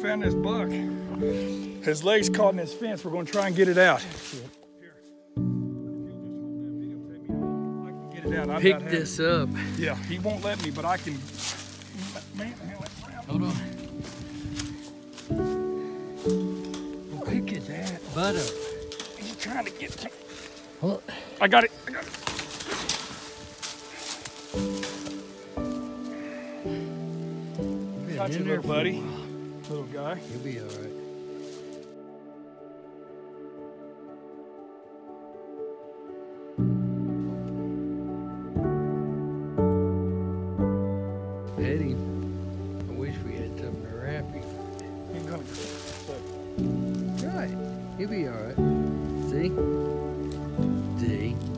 found this buck. His legs caught in this fence. We're gonna try and get it out. Here. If you'll just hold that videotape me, I can get it out. Pick this up. Yeah, he won't let me, but I can. Man, hell, it's round. Hold on. Pick his ass. Butt up. He's trying to get to I got it. I got it. Got you, little buddy. Little guy. He'll be all right. Him. I wish we had something to wrap him. He's gonna go. Right. He'll be all right. See? See?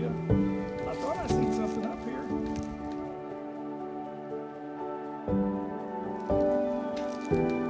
I thought I seen something up here. Thank you.